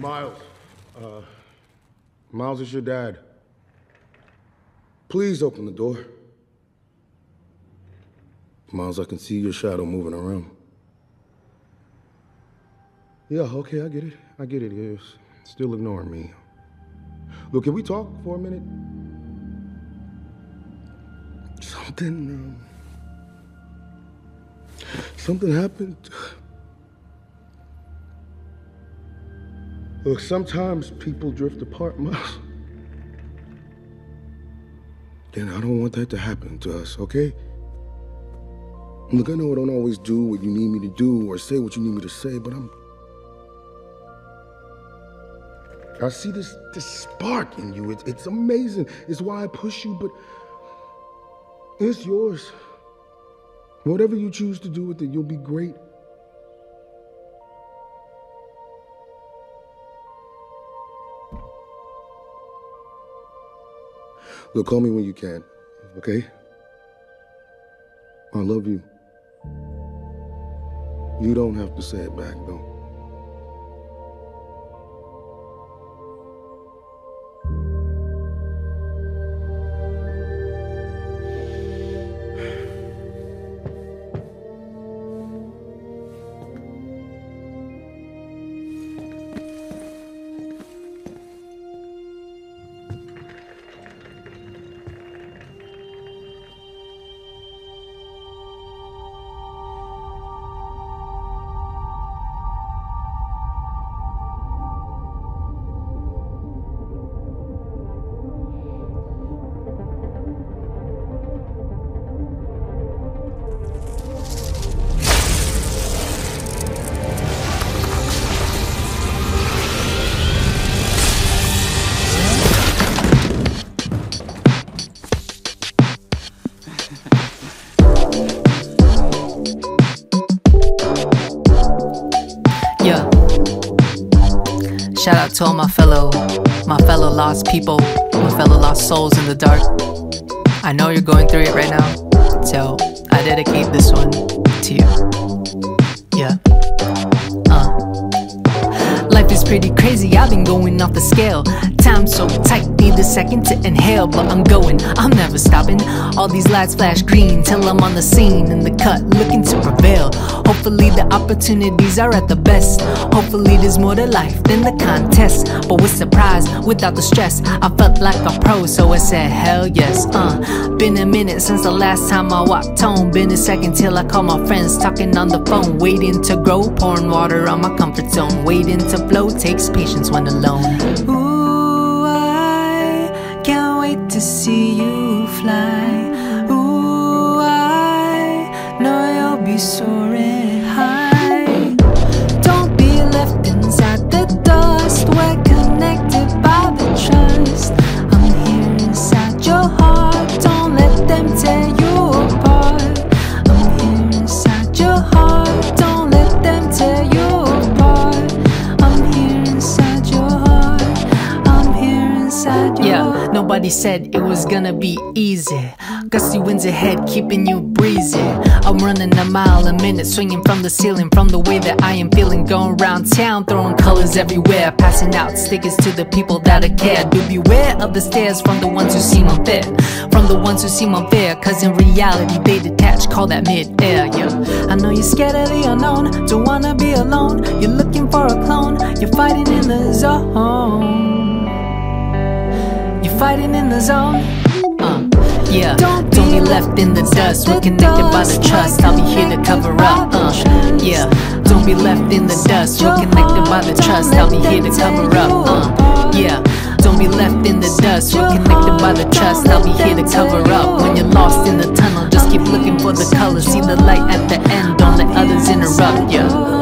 Miles. Uh, Miles is your dad. Please open the door. Miles, I can see your shadow moving around. Yeah, okay, I get it. I get it. You're still ignoring me. Look, can we talk for a minute? Something. Um, something happened. Look, sometimes people drift apart, Miles. And I don't want that to happen to us, okay? Look, I know I don't always do what you need me to do or say what you need me to say, but I'm. I see this this spark in you. It's it's amazing. It's why I push you, but it's yours. Whatever you choose to do with it, you'll be great. Look, call me when you can, okay? I love you. You don't have to say it back, though. Shout out to all my fellow, my fellow lost people, my fellow lost souls in the dark. I know you're going through it right now, so I dedicate this one to you. Yeah. Uh. Life is pretty crazy, I've been going off the scale. Time so tight, need a second to inhale, but I'm going, I'm never stopping. All these lights flash green till I'm on the scene in the cut, looking to prevail. Hopefully, the opportunities are at the best. Hopefully, there's more to life than the contest. But with surprise, without the stress, I felt like a pro, so I said, Hell yes. Uh, been a minute since the last time I walked home. Been a second till I call my friends, talking on the phone, waiting to grow, pouring water on my comfort zone, waiting to flow. Takes patience when alone. Nobody said it was gonna be easy. Gusty winds ahead, keeping you breezy. I'm running a mile a minute, swinging from the ceiling, from the way that I am feeling. Going around town, throwing colors everywhere, passing out stickers to the people that I care. Do beware of the stares from the ones who seem unfair, from the ones who seem unfair. Cause in reality, they detach, call that mid air. Yeah, I know you're scared of the unknown, don't wanna be alone. You're looking for a clone, you're fighting in the zone. Fighting in the zone. Uh, yeah. Don't be left in the dust. We're connected by the trust. I'll be here to cover up. Uh, yeah. Don't be left in the dust. We're connected by the trust. I'll be here to cover up. Uh, yeah. Don't be left in the dust. We're connected by the trust. I'll be here to cover up. When you're lost in the tunnel, just keep looking for the colors. See the light at the end. Don't let others interrupt you.